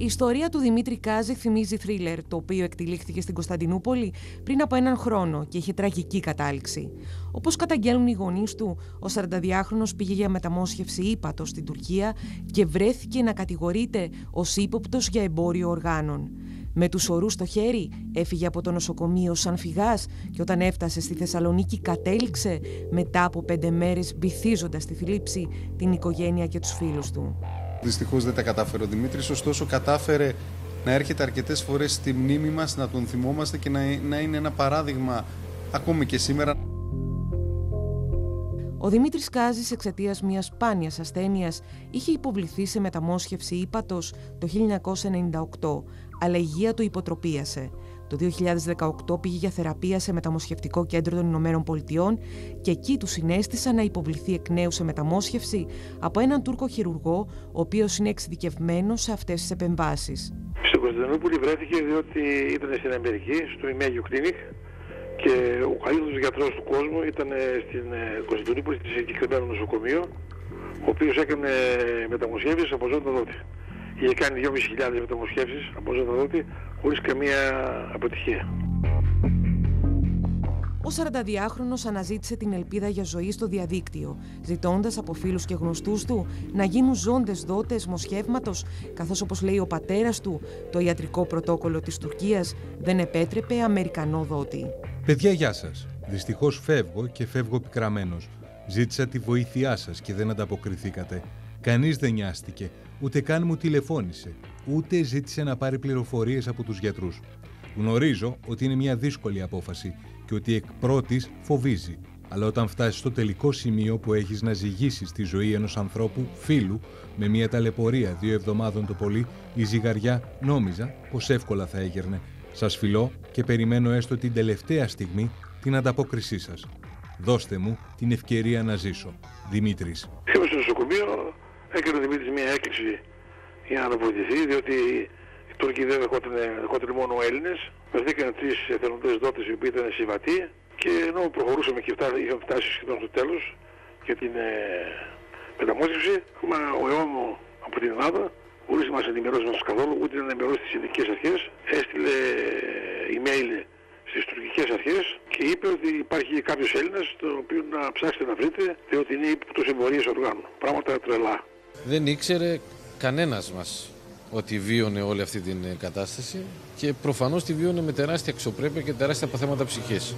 Η ιστορία του Δημήτρη Κάζη θυμίζει θρίλερ, το οποίο εκτελήχθηκε στην Κωνσταντινούπολη πριν από έναν χρόνο και είχε τραγική κατάληξη. Όπως καταγγέλνουν οι γονείς του, ο 42χρονο πήγε για μεταμόσχευση ύπατο στην Τουρκία και βρέθηκε να κατηγορείται ως ύποπτος για εμπόριο οργάνων. Με τους ορούς στο χέρι έφυγε από το νοσοκομείο σαν φυγάς και όταν έφτασε στη Θεσσαλονίκη κατέληξε μετά από πέντε μέρες βυθίζοντας στη θλίψη την οικογένεια και τους φίλους του. Δυστυχώς δεν τα κατάφερε ο Δημήτρης, ωστόσο κατάφερε να έρχεται αρκετές φορές στη μνήμη μας, να τον θυμόμαστε και να, να είναι ένα παράδειγμα ακόμη και σήμερα. Ο Δημήτρης Κάζης, εξαιτίας μιας σπάνιας ασθένειας, είχε υποβληθεί σε μεταμόσχευση ύπατος το 1998, αλλά η υγεία του υποτροπίασε. Το 2018 πήγε για θεραπεία σε μεταμοσχευτικό κέντρο των Ηνωμένων Πολιτειών και εκεί του συνέστησαν να υποβληθεί εκ νέου σε μεταμόσχευση από έναν Τούρκο χειρουργό, ο οποίος είναι εξειδικευμένος σε αυτές τις επεμβάσεις. Στην Κωνσταντινούπολη βρέθηκε διότι ήταν στην Αμερική, στο Imagio Clinic και ο καλύτερος γιατρός του κόσμου ήταν στην ε, Κωνσταντινούπολη, σε συγκεκριμένο νοσοκομείο, ο οποίος έκανε μεταμοσχεύσεις από ζώντας δότη. Είχε κάνει 2.500 μεταμοσχεύσει από ζώντας δότη χωρίς καμία αποτυχία. Ο 42χρονος αναζήτησε την ελπίδα για ζωή στο διαδίκτυο, ζητώντας από φίλους και γνωστούς του να γίνουν ζώντες δότες μοσχεύματος, καθώς όπως λέει ο πατέρας του, το ιατρικό πρωτόκολλο της Τουρκίας δεν επέτρεπε Αμερικανό δότη. Παιδιά, γεια σας. Δυστυχώς φεύγω και φεύγω πικραμένος. Ζήτησα τη βοήθειά σας και δεν ανταποκριθήκατε. Κανείς δεν νοιάστηκε, ούτε καν μου τηλεφώνησε, ούτε ζήτησε να πάρει πληροφορίες από τους γιατρούς. Γνωρίζω ότι είναι μια δύσκολη απόφαση και ότι εκ πρώτης φοβίζει. Αλλά όταν φτάσεις στο τελικό σημείο που έχεις να ζυγίσεις τη ζωή ενός ανθρώπου, φίλου, με μια ταλαιπωρία δύο εβδομάδων το πολύ, η ζυγαριά νόμιζα πως εύκολα θα έγερνε. Σας φιλώ και περιμένω έστω την τελευταία στιγμή την ανταπόκρισή σας. Δώστε μου την ευκαιρία να ζήσω. Δημήτρης. Είμαι στο νοσοκομείο, έκανε ο Δημήτρης μια έκκληση για να βοηθηθεί, διότι οι Τούρκοι δεν δεχόταν μόνο Έλληνες. Βρεθήκαν τρεις εθελοντές δότες οι οποίοι ήταν συμβατοί και ενώ προχωρούσαμε και φτά, είχαμε φτάσει σχεδόν στο τέλος για την ε, μεταμόσχευση, ο ΕΟΜ από την Ελλάδα, χωρίς να μας ενημερώσει μας καθόλου, ούτε να ενημερώσει τις ειδικές αρχές, έστειλε email στις τουρκικές αρχές και είπε ότι υπάρχει κάποιος Έλληνας τον οποίο να ψάξετε να βρείτε διότι είναι ύποπτος εμπορίας οργάνων. Πράγματα τρελά. Δεν ήξερε κανένας μας ότι βίωνε όλη αυτή την κατάσταση και προφανώς τη βίωνε με τεράστια αξιοπρέπεια και τεράστια αποθέματα ψυχής.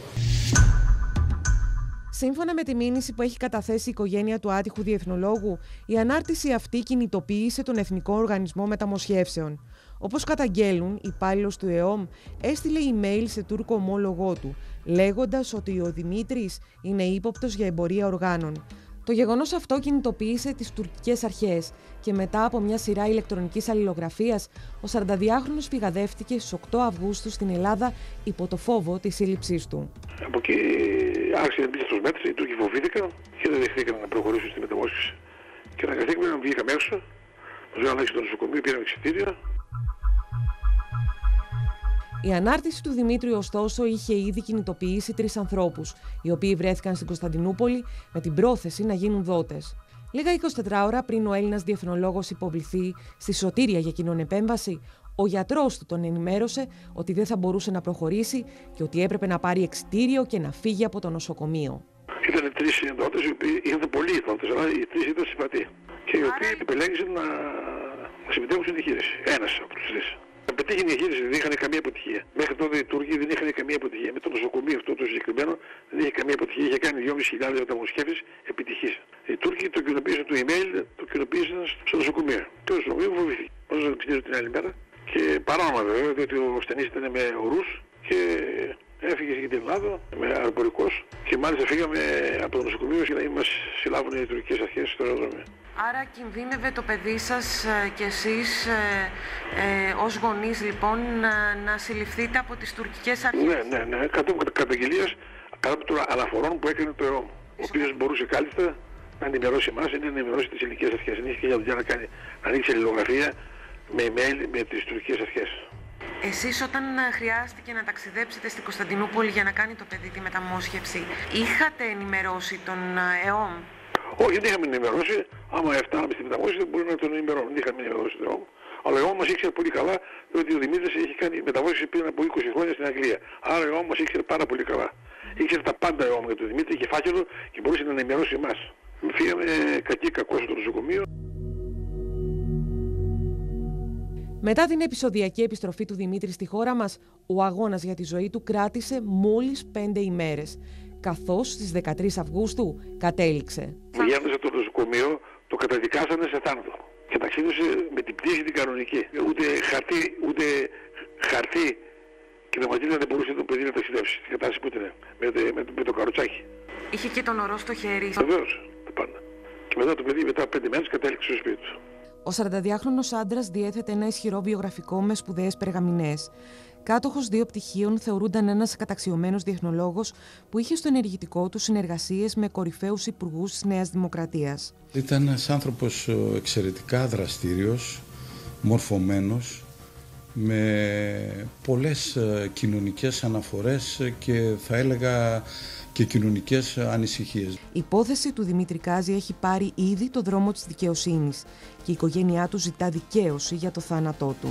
Σύμφωνα με τη μήνυση που έχει καταθέσει η οικογένεια του άτυχου διεθνολόγου, η ανάρτηση αυτή κινητοποίησε τον Εθνικό Οργανισμό Μεταμοσχεύσεων. Όπως καταγγέλουν, υπάλληλος του ΕΟΜ έστειλε email σε Τούρκο ομόλογό του, λέγοντας ότι ο Δημήτρης είναι ύποπτος για εμπορία οργάνων. Το γεγονός αυτό κινητοποίησε τις τουρκικές αρχές και μετά από μια σειρά ηλεκτρονικής αλληλογραφίας, ο 42χρονο φυγαδεύτηκε στις 8 Αυγούστου στην Ελλάδα υπό το φόβο της σύλληψής του. Από εκεί άρχισε να μπει στους μέτρε, οι Τούρκοι φοβήθηκαν και δεν δεχτήκαν να προχωρήσουν στη μεταμόσχευση. Και αναγκαστήκαμε να βγήκαμε έξω, μας βγάλαμε έξω στο νοσοκομείο, πήραμε εξητήρια η ανάρτηση του Δημήτριου, ωστόσο, είχε ήδη κινητοποιήσει τρεις ανθρώπους, οι οποίοι βρέθηκαν στην Κωνσταντινούπολη με την πρόθεση να γίνουν δότες. Λίγα 24 ώρα πριν ο Έλληνας διεθνολόγος υποβληθεί στη σωτήρια για κοινών επέμβαση, ο γιατρός του τον ενημέρωσε ότι δεν θα μπορούσε να προχωρήσει και ότι έπρεπε να πάρει εξτήριο και να φύγει από το νοσοκομείο. Ήταν τρεις συνδότες, οι οποίοι ήταν πολλοί δότε, αλλά οι τρεις ήταν συμβατοί. Και οι οποίοι επιλέγησαν να συμμετέχουν στην εγχείρηση. Ένας από τους τρεις πετύχει η εγχείρηση, δεν είχαν καμία αποτυχία. Μέχρι τότε οι Τούρκοι δεν είχαν καμία αποτυχία. Με το νοσοκομείο αυτό το συγκεκριμένο δεν είχε καμία αποτυχία. Είχε κάνει 2.500 μεταμοσχεύσει επιτυχή. Οι Τούρκοι το κοινοποίησαν το email, το κοινοποίησαν στο νοσοκομείο. Και το νοσοκομείο φοβήθηκε. Όσο το ξέρω την άλλη μέρα. Και παράνομα βέβαια, διότι ο ασθενής ήταν με ορού και έφυγε για την Ελλάδα με αεροπορικός και μάλιστα φύγαμε από το νοσοκομείο για να μας συλλάβουν οι τουρκικές αρχές στο αεροδρόμιο. Άρα κινδύνευε το παιδί σας ε, και εσείς ε, ε, ως γονείς λοιπόν να, να συλληφθείτε από τις τουρκικές αρχές; Ναι, ναι, ναι. Κατόπιν καταγγελίας κατά των αναφορών που έκανε το ΕΟΜ. Ο οποίος μπορούσε κάλλιστα να ενημερώσει εμάς ή να ενημερώσει τις ελληνικέ αρχές. Δεν είχε και δουλειά να κάνει, να ανοίξει αλληλογραφία με email με τις τουρκικές αρχές. Εσείς όταν χρειάστηκε να ταξιδέψετε στην Κωνσταντινούπολη για να κάνει το παιδί τη μεταμόσχευση, είχατε ενημερώσει τον ΕΟΜ; Όχι, δεν είχαμε ενημερώσει. Άμα φτάναμε στην μεταμόσχευση, μπορεί να τον ενημερώνουμε. Δεν είχαμε ενημερώσει τον Αλλά ο όμως ήξερε πολύ καλά ότι ο Δημήτρης έχει κάνει μεταβόσεις πριν από 20 χρόνια στην Αγγλία. Άρα ο όμως ήξερε πάρα πολύ καλά. Ήξερε τα πάντα ο για τον Δημήτρη, είχε φάκελο και μπορούσε να ενημερώσει εμάς. Φύγαμε κακή κακός στο νοσοκομείο. Μετά την επεισοδιακή επιστροφή του Δημήτρη στη χώρα μας, ο αγώνας για τη ζωή του κράτησε μόλις πέντε ημέρες, καθώς στις 13 Αυγούστου κατέληξε. Μου γέμισε το νοσοκομείο, το καταδικάσανε σε θάνατο και ταξίδωσε με την πτήση την κανονική. Ούτε χαρτί, ούτε χαρτί και το ματίνα δεν μπορούσε το παιδί να ταξιδέψει. Στην κατάσταση που ήταν με, με, με, το καροτσάκι. Είχε και τον ορό στο χέρι. Βεβαίως, το πάντα. Και μετά το παιδί, μετά πέντε μέρες, κατέληξε στο σπίτι του. Ο 42χρονο άντρας διέθετε ένα ισχυρό βιογραφικό με σπουδαίες περγαμηνές. Κάτοχος δύο πτυχίων, θεωρούνταν ένας καταξιωμένος διεθνολόγος που είχε στο ενεργητικό του συνεργασίες με κορυφαίους υπουργούς της Νέας Δημοκρατίας. Ήταν ένας άνθρωπος ε, εξαιρετικά δραστήριος, μορφωμένος, με πολλές ε, κοινωνικές αναφορές και θα έλεγα και κοινωνικές ανησυχίες. Η υπόθεση του Δημήτρη Κάζη έχει πάρει ήδη το δρόμο της δικαιοσύνης και η οικογένειά του ζητά δικαίωση για το θάνατό του.